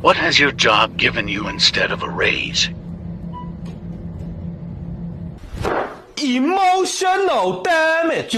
What has your job given you instead of a raise? Emotional damage